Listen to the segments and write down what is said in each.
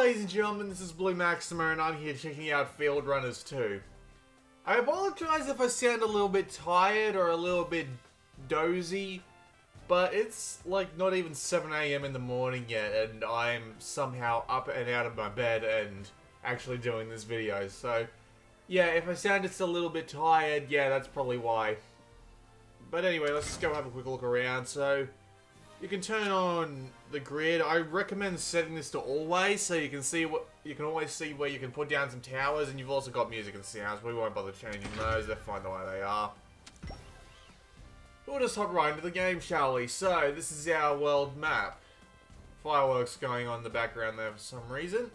ladies and gentlemen, this is Blue Maxima and I'm here checking out Fieldrunners 2. I apologize if I sound a little bit tired or a little bit dozy, but it's like not even 7am in the morning yet and I'm somehow up and out of my bed and actually doing this video, so yeah, if I sound just a little bit tired, yeah, that's probably why. But anyway, let's just go have a quick look around, so... You can turn on the grid. I recommend setting this to always so you can see what you can always see where you can put down some towers and you've also got music and sounds. We won't bother changing those, they're fine the way they are. We'll just hop right into the game, shall we? So, this is our world map. Fireworks going on in the background there for some reason.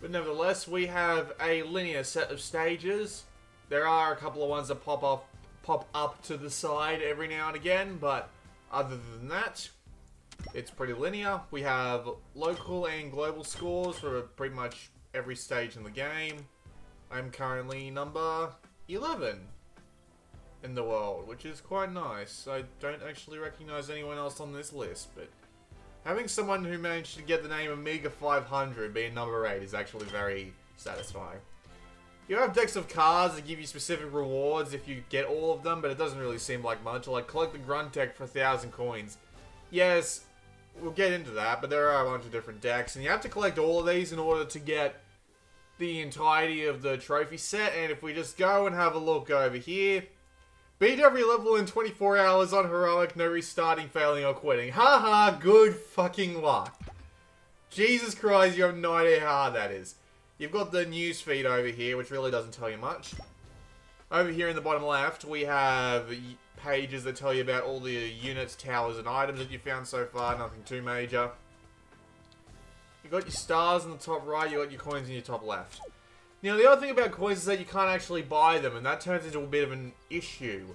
But nevertheless, we have a linear set of stages. There are a couple of ones that pop off, pop up to the side every now and again, but other than that, it's pretty linear. We have local and global scores for pretty much every stage in the game. I'm currently number 11 in the world, which is quite nice. I don't actually recognize anyone else on this list, but having someone who managed to get the name Amiga 500 being number 8 is actually very satisfying. You have decks of cards that give you specific rewards if you get all of them, but it doesn't really seem like much. Like, collect the Grunt deck for 1,000 coins. Yes, we'll get into that, but there are a bunch of different decks, and you have to collect all of these in order to get the entirety of the trophy set, and if we just go and have a look over here, beat every level in 24 hours on Heroic, no restarting, failing, or quitting. Haha, -ha, good fucking luck. Jesus Christ, you have no idea how hard that is. You've got the news feed over here, which really doesn't tell you much. Over here in the bottom left, we have pages that tell you about all the units, towers, and items that you found so far. Nothing too major. You've got your stars in the top right, you've got your coins in your top left. Now, the other thing about coins is that you can't actually buy them, and that turns into a bit of an issue.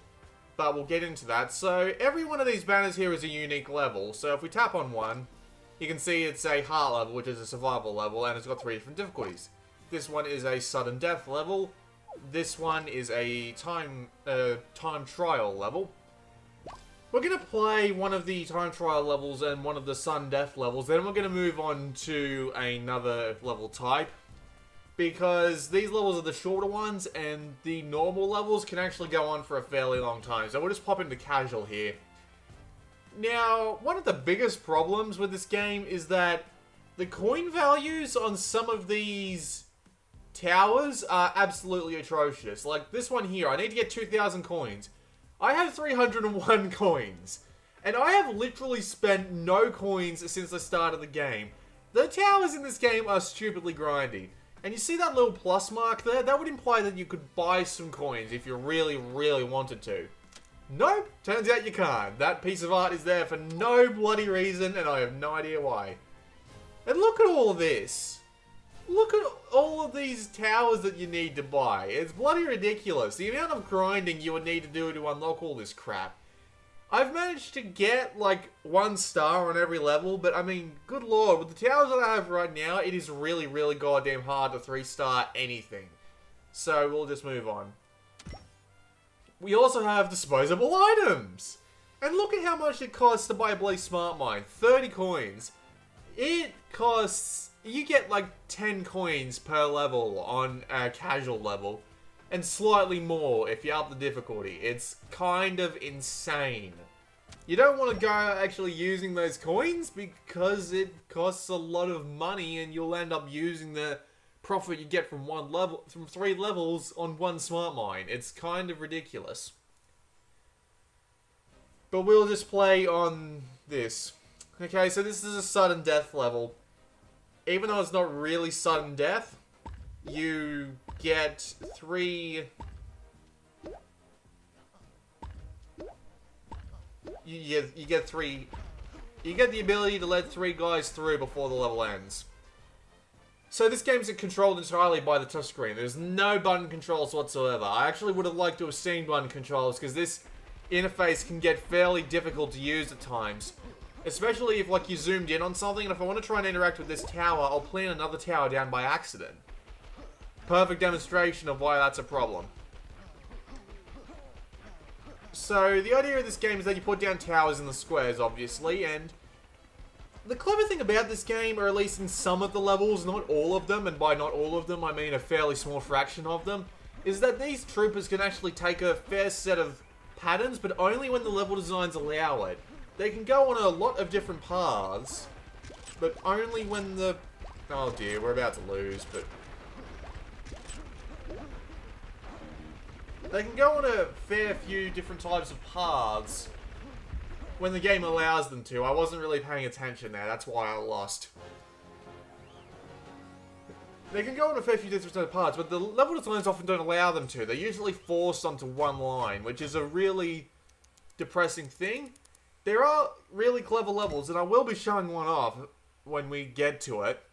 But we'll get into that. So, every one of these banners here is a unique level. So, if we tap on one, you can see it's a heart level, which is a survival level, and it's got three different difficulties. This one is a sudden death level. This one is a time uh, time trial level. We're going to play one of the time trial levels and one of the sudden death levels. Then we're going to move on to another level type. Because these levels are the shorter ones and the normal levels can actually go on for a fairly long time. So we'll just pop into casual here. Now, one of the biggest problems with this game is that the coin values on some of these towers are absolutely atrocious. Like this one here, I need to get 2,000 coins. I have 301 coins. And I have literally spent no coins since the start of the game. The towers in this game are stupidly grindy. And you see that little plus mark there? That would imply that you could buy some coins if you really, really wanted to. Nope, turns out you can't. That piece of art is there for no bloody reason, and I have no idea why. And look at all this. Look at all of these towers that you need to buy. It's bloody ridiculous. The amount of grinding you would need to do to unlock all this crap. I've managed to get, like, one star on every level, but, I mean, good lord, with the towers that I have right now, it is really, really goddamn hard to three-star anything. So, we'll just move on we also have disposable items. And look at how much it costs to buy a Blaze Smart Mine. 30 coins. It costs... You get like 10 coins per level on a casual level. And slightly more if you up the difficulty. It's kind of insane. You don't want to go actually using those coins because it costs a lot of money and you'll end up using the profit you get from one level from three levels on one smart mine. It's kind of ridiculous. But we'll just play on this. Okay, so this is a sudden death level. Even though it's not really sudden death, you get three... You, you, you get three... You get the ability to let three guys through before the level ends. So this game's controlled entirely by the touchscreen. There's no button controls whatsoever. I actually would have liked to have seen button controls because this interface can get fairly difficult to use at times. Especially if like you zoomed in on something and if I want to try and interact with this tower, I'll plant another tower down by accident. Perfect demonstration of why that's a problem. So the idea of this game is that you put down towers in the squares, obviously, and the clever thing about this game, or at least in some of the levels, not all of them, and by not all of them, I mean a fairly small fraction of them, is that these troopers can actually take a fair set of patterns, but only when the level designs allow it. They can go on a lot of different paths, but only when the... Oh dear, we're about to lose, but... They can go on a fair few different types of paths when the game allows them to. I wasn't really paying attention there, that's why I lost. They can go on a fair few different paths, but the level designs often don't allow them to. They're usually forced onto one line, which is a really depressing thing. There are really clever levels, and I will be showing one off when we get to it,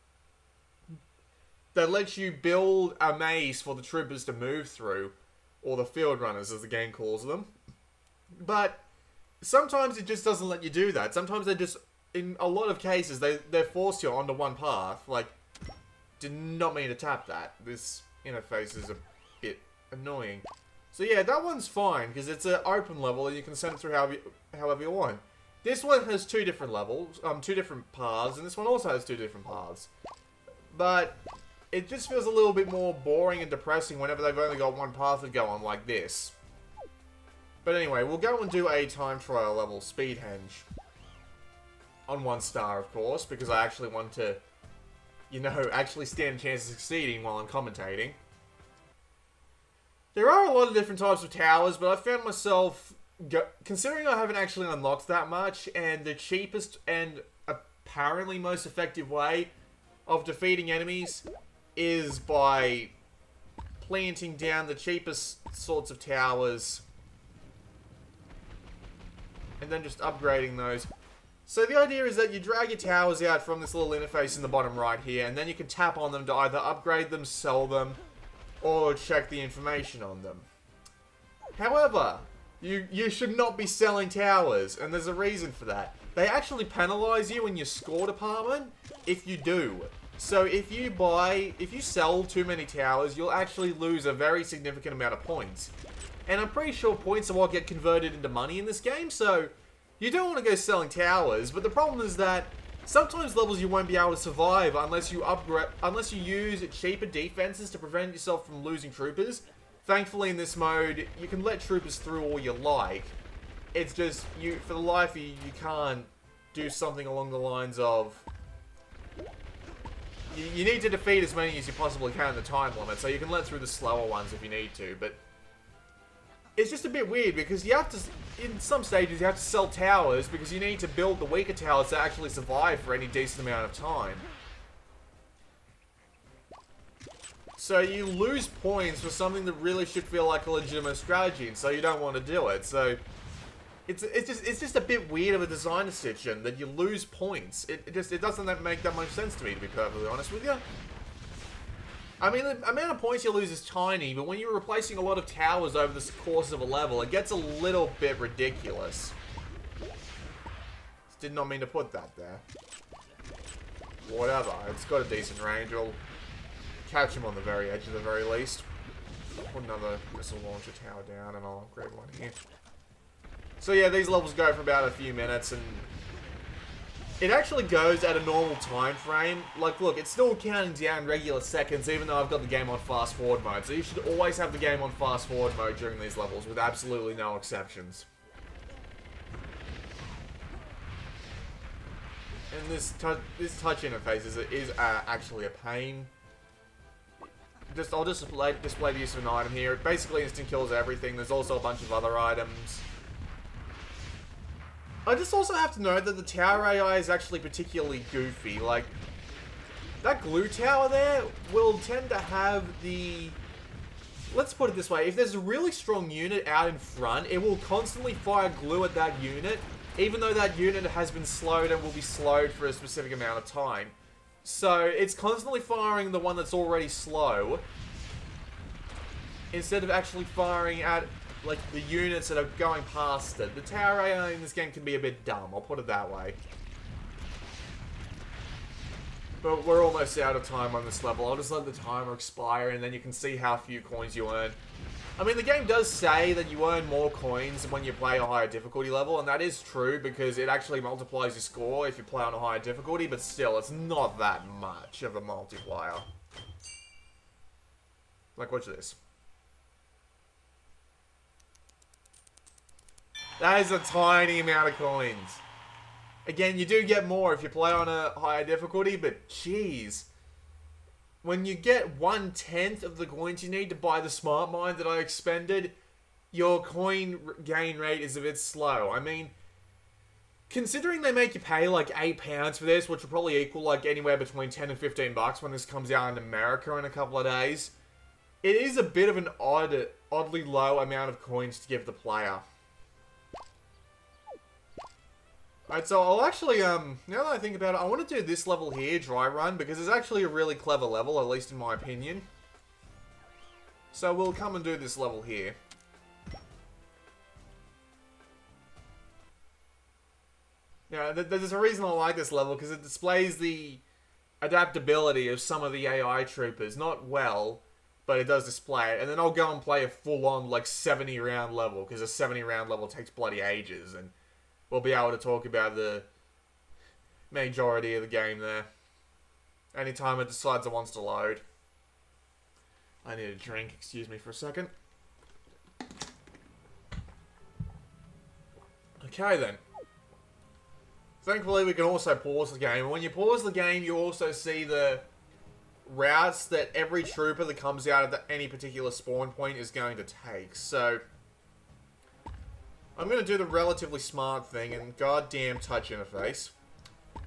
that lets you build a maze for the troopers to move through, or the field runners as the game calls them. But sometimes it just doesn't let you do that. Sometimes they just, in a lot of cases, they, they're forced you onto one path. Like, did not mean to tap that. This interface is a bit annoying. So yeah, that one's fine, because it's an open level and you can send it through however you, however you want. This one has two different levels, um, two different paths, and this one also has two different paths. But it just feels a little bit more boring and depressing whenever they've only got one path to go on like this. But anyway, we'll go and do a time trial level, Speedhenge. On one star, of course, because I actually want to you know, actually stand a chance of succeeding while I'm commentating. There are a lot of different types of towers, but I found myself, considering I haven't actually unlocked that much, and the cheapest and apparently most effective way of defeating enemies is by planting down the cheapest sorts of towers and then just upgrading those. So the idea is that you drag your towers out from this little interface in the bottom right here, and then you can tap on them to either upgrade them, sell them, or check the information on them. However, you, you should not be selling towers, and there's a reason for that. They actually penalize you in your score department if you do. So if you buy, if you sell too many towers, you'll actually lose a very significant amount of points. And I'm pretty sure points are what get converted into money in this game, so you don't want to go selling towers, but the problem is that sometimes levels you won't be able to survive unless you upgrade, unless you use cheaper defenses to prevent yourself from losing troopers. Thankfully, in this mode, you can let troopers through all you like. It's just you, for the life of you, you can't do something along the lines of. You, you need to defeat as many as you possibly can in the time limit, so you can let through the slower ones if you need to, but it's just a bit weird because you have to, in some stages, you have to sell towers because you need to build the weaker towers to actually survive for any decent amount of time. So you lose points for something that really should feel like a legitimate strategy, and so you don't want to do it. So it's it's just it's just a bit weird of a design decision that you lose points. It, it just it doesn't make that much sense to me, to be perfectly honest with you. I mean, the amount of points you lose is tiny, but when you're replacing a lot of towers over the course of a level, it gets a little bit ridiculous. Did not mean to put that there. Whatever, it's got a decent range. We'll catch him on the very edge at the very least. Put another missile launcher tower down and I'll grab one here. So yeah, these levels go for about a few minutes and it actually goes at a normal time frame. Like, look, it's still counting down regular seconds, even though I've got the game on fast forward mode. So you should always have the game on fast forward mode during these levels, with absolutely no exceptions. And this this touch interface is is uh, actually a pain. Just I'll just display, display the use of an item here. It basically instant kills everything. There's also a bunch of other items. I just also have to note that the tower AI is actually particularly goofy. Like, that glue tower there will tend to have the... Let's put it this way. If there's a really strong unit out in front, it will constantly fire glue at that unit, even though that unit has been slowed and will be slowed for a specific amount of time. So, it's constantly firing the one that's already slow, instead of actually firing at like the units that are going past it. The tower AI in this game can be a bit dumb, I'll put it that way. But we're almost out of time on this level. I'll just let the timer expire and then you can see how few coins you earn. I mean, the game does say that you earn more coins when you play a higher difficulty level, and that is true because it actually multiplies your score if you play on a higher difficulty, but still, it's not that much of a multiplier. Like, watch this. That is a tiny amount of coins. Again, you do get more if you play on a higher difficulty, but jeez. When you get one-tenth of the coins you need to buy the smart mine that I expended, your coin gain rate is a bit slow. I mean, considering they make you pay like 8 pounds for this, which will probably equal like anywhere between 10 and 15 bucks when this comes out in America in a couple of days, it is a bit of an odd, oddly low amount of coins to give the player. Alright, so I'll actually, um, now that I think about it, I want to do this level here, Dry Run, because it's actually a really clever level, at least in my opinion. So we'll come and do this level here. Yeah, there's a reason I like this level, because it displays the adaptability of some of the AI troopers. Not well, but it does display it. And then I'll go and play a full-on, like, 70-round level, because a 70-round level takes bloody ages, and we'll be able to talk about the majority of the game there. Anytime it decides it wants to load. I need a drink, excuse me for a second. Okay then. Thankfully we can also pause the game. When you pause the game, you also see the routes that every trooper that comes out of the, any particular spawn point is going to take. So, I'm going to do the relatively smart thing and goddamn touch interface.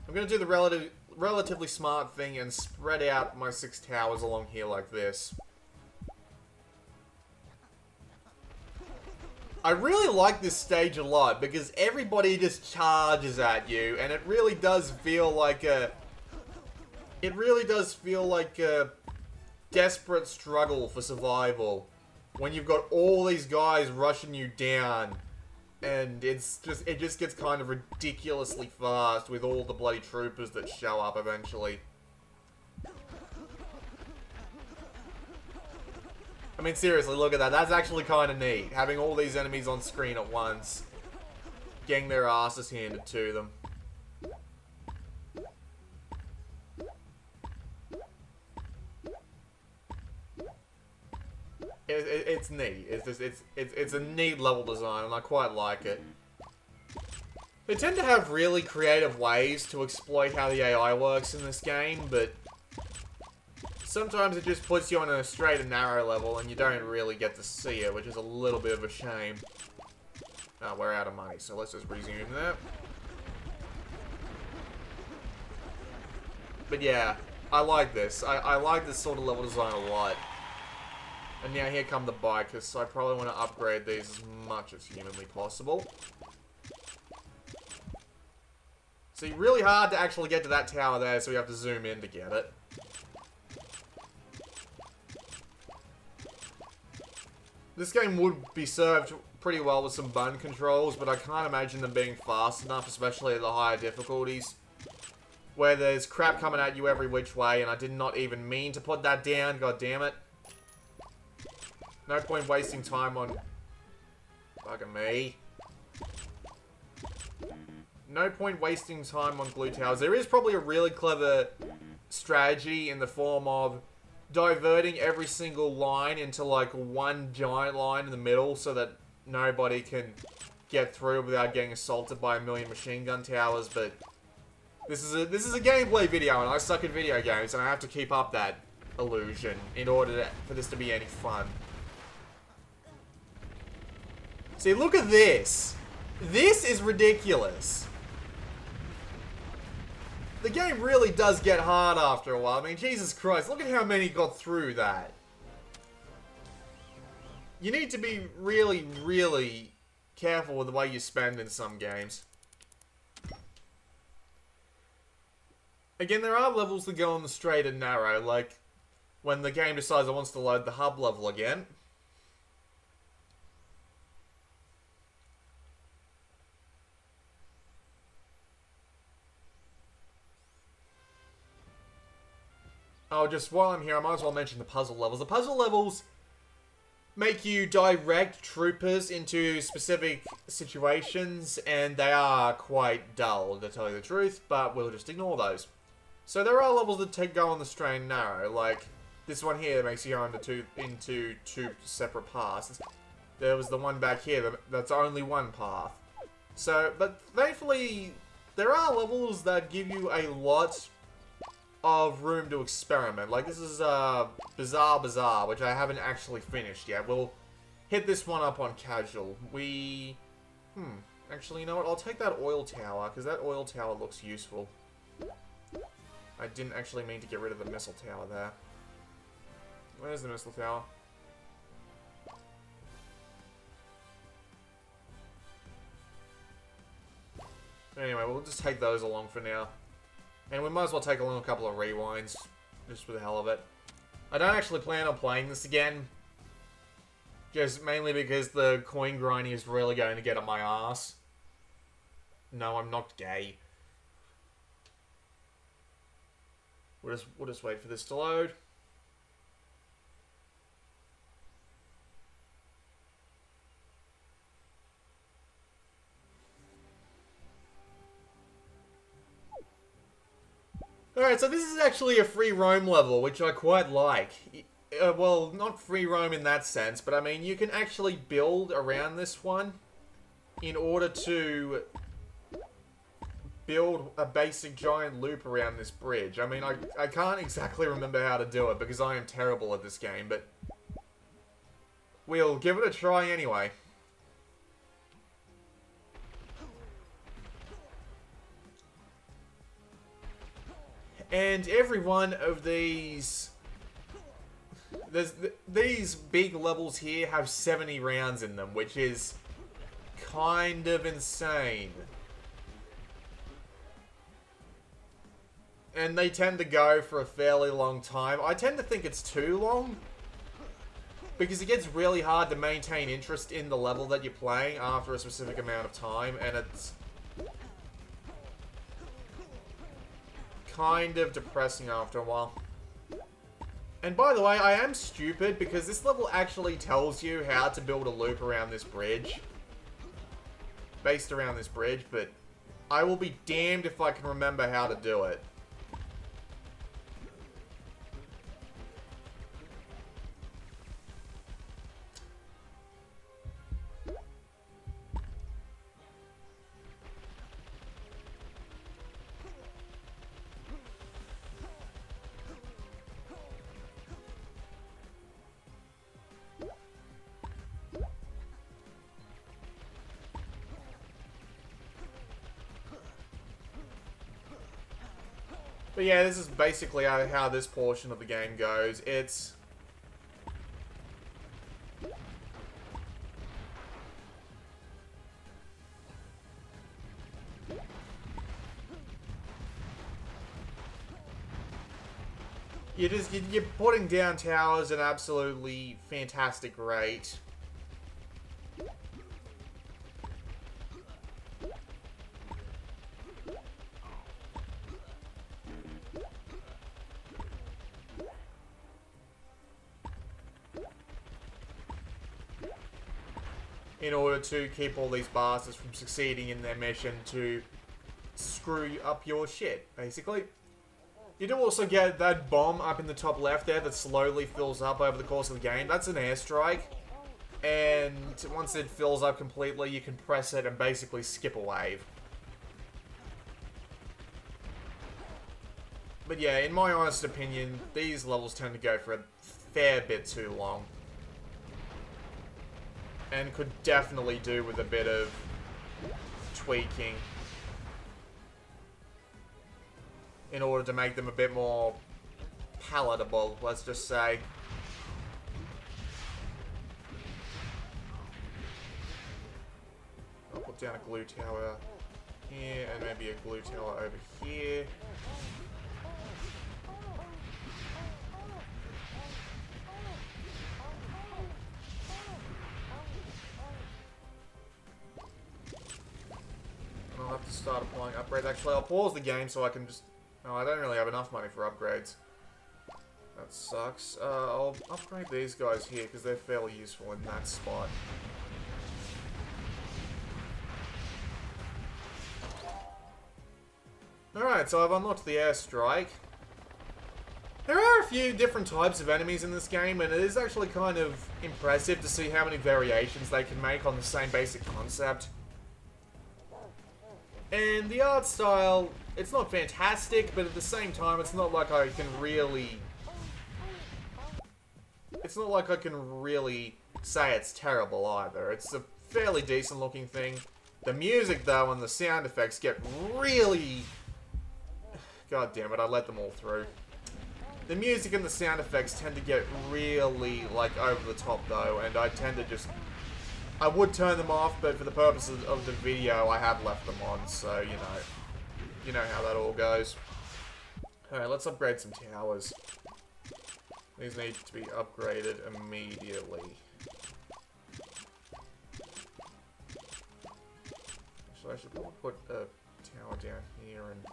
I'm going to do the relative, relatively smart thing and spread out my six towers along here like this. I really like this stage a lot because everybody just charges at you and it really does feel like a... It really does feel like a desperate struggle for survival when you've got all these guys rushing you down and it's just it just gets kind of ridiculously fast with all the bloody troopers that show up eventually. I mean, seriously, look at that. That's actually kind of neat. Having all these enemies on screen at once. Getting their asses handed to them. It, it, it's neat. It's just it's it's it's a neat level design, and I quite like it. They tend to have really creative ways to exploit how the AI works in this game, but sometimes it just puts you on a straight and narrow level, and you don't really get to see it, which is a little bit of a shame. Oh, we're out of money, so let's just resume that. But yeah, I like this. I, I like this sort of level design a lot. And now here come the bikers, so I probably want to upgrade these as much as humanly possible. See, really hard to actually get to that tower there, so we have to zoom in to get it. This game would be served pretty well with some button controls, but I can't imagine them being fast enough, especially at the higher difficulties. Where there's crap coming at you every which way, and I did not even mean to put that down, god damn it. No point wasting time on... Fucking me. No point wasting time on glue towers. There is probably a really clever strategy in the form of diverting every single line into like one giant line in the middle so that nobody can get through without getting assaulted by a million machine gun towers, but this is a this is a gameplay video and I suck at video games and I have to keep up that illusion in order to, for this to be any fun. See, look at this. This is ridiculous. The game really does get hard after a while. I mean, Jesus Christ, look at how many got through that. You need to be really, really careful with the way you spend in some games. Again, there are levels that go on the straight and narrow, like when the game decides it wants to load the hub level again. Oh, just while I'm here, I might as well mention the puzzle levels. The puzzle levels make you direct troopers into specific situations, and they are quite dull, to tell you the truth, but we'll just ignore those. So there are levels that take go on the straight and narrow, like this one here that makes you go into two, into two separate paths. There was the one back here that, that's only one path. So, but thankfully, there are levels that give you a lot of room to experiment. Like, this is uh, Bizarre Bazaar, which I haven't actually finished yet. We'll hit this one up on casual. We... Hmm. Actually, you know what? I'll take that oil tower, because that oil tower looks useful. I didn't actually mean to get rid of the missile tower there. Where's the missile tower? Anyway, we'll just take those along for now. And we might as well take along a couple of rewinds, just for the hell of it. I don't actually plan on playing this again. Just mainly because the coin grinding is really going to get on my ass. No, I'm not gay. We'll just, we'll just wait for this to load. Alright, so this is actually a free roam level, which I quite like. Uh, well, not free roam in that sense, but I mean, you can actually build around this one in order to build a basic giant loop around this bridge. I mean, I, I can't exactly remember how to do it because I am terrible at this game, but we'll give it a try anyway. And every one of these... There's, these big levels here have 70 rounds in them, which is kind of insane. And they tend to go for a fairly long time. I tend to think it's too long. Because it gets really hard to maintain interest in the level that you're playing after a specific amount of time. And it's kind of depressing after a while. And by the way, I am stupid because this level actually tells you how to build a loop around this bridge. Based around this bridge, but I will be damned if I can remember how to do it. But yeah, this is basically how, this portion of the game goes. It's... You're just, you're putting down towers at an absolutely fantastic rate. In order to keep all these bastards from succeeding in their mission to screw up your shit, basically. You do also get that bomb up in the top left there that slowly fills up over the course of the game. That's an airstrike. And once it fills up completely, you can press it and basically skip a wave. But yeah, in my honest opinion, these levels tend to go for a fair bit too long and could definitely do with a bit of tweaking in order to make them a bit more palatable, let's just say. I'll put down a glue tower here, and maybe a glue tower over here. Have to start applying upgrades. Actually, I'll pause the game so I can just... No, I don't really have enough money for upgrades. That sucks. Uh, I'll upgrade these guys here because they're fairly useful in that spot. Alright, so I've unlocked the airstrike. There are a few different types of enemies in this game, and it is actually kind of impressive to see how many variations they can make on the same basic concept. And the art style, it's not fantastic, but at the same time, it's not like I can really... It's not like I can really say it's terrible either. It's a fairly decent looking thing. The music, though, and the sound effects get really... God damn it, I let them all through. The music and the sound effects tend to get really, like, over the top, though, and I tend to just... I would turn them off, but for the purposes of the video, I have left them on, so, you know... You know how that all goes. Alright, let's upgrade some towers. These need to be upgraded immediately. So I should probably put a tower down here and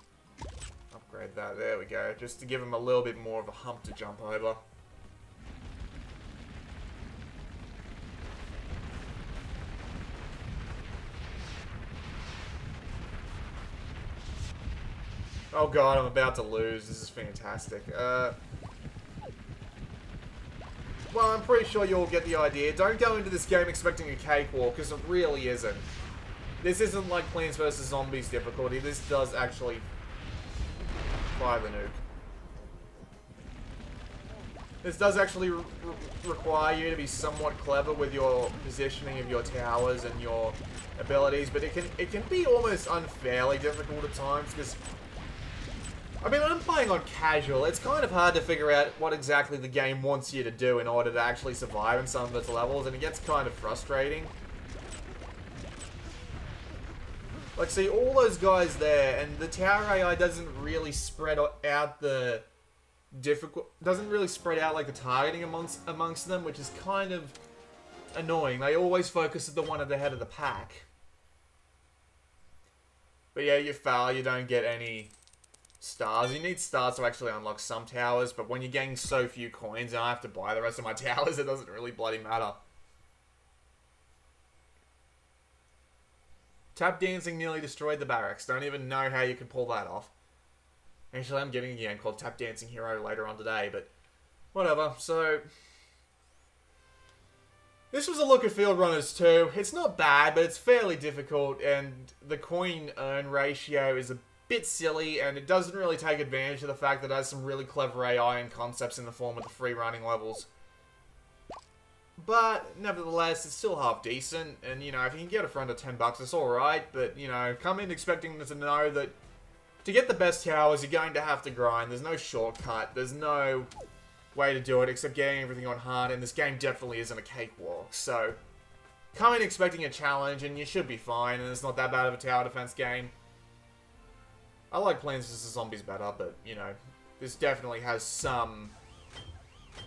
upgrade that. There we go. Just to give them a little bit more of a hump to jump over. Oh god, I'm about to lose. This is fantastic. Uh, well, I'm pretty sure you'll get the idea. Don't go into this game expecting a cakewalk, because it really isn't. This isn't like Plants vs. Zombies difficulty. This does actually fire the nuke. This does actually re require you to be somewhat clever with your positioning of your towers and your abilities, but it can it can be almost unfairly difficult at times because I mean, I'm playing on casual, it's kind of hard to figure out what exactly the game wants you to do in order to actually survive in some of its levels, and it gets kind of frustrating. Like, see, all those guys there, and the tower AI doesn't really spread out the difficult... Doesn't really spread out, like, the targeting amongst, amongst them, which is kind of annoying. They always focus at the one at the head of the pack. But yeah, you fail, you don't get any stars. You need stars to actually unlock some towers, but when you're getting so few coins and I have to buy the rest of my towers, it doesn't really bloody matter. Tap dancing nearly destroyed the barracks. Don't even know how you can pull that off. Actually, I'm getting a game called Tap Dancing Hero later on today, but whatever. So, this was a look at Fieldrunners 2. It's not bad, but it's fairly difficult, and the coin earn ratio is a bit silly, and it doesn't really take advantage of the fact that it has some really clever AI and concepts in the form of the free running levels. But, nevertheless, it's still half decent, and, you know, if you can get a friend of 10 bucks, it's alright, but, you know, come in expecting to know that to get the best towers, you're going to have to grind. There's no shortcut. There's no way to do it except getting everything on hard, and this game definitely isn't a cakewalk, so... Come in expecting a challenge, and you should be fine, and it's not that bad of a tower defense game. I like Plants vs. Zombies better, but, you know, this definitely has some...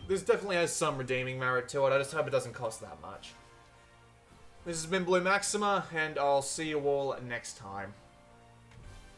This definitely has some redeeming merit to it. I just hope it doesn't cost that much. This has been Blue Maxima, and I'll see you all next time.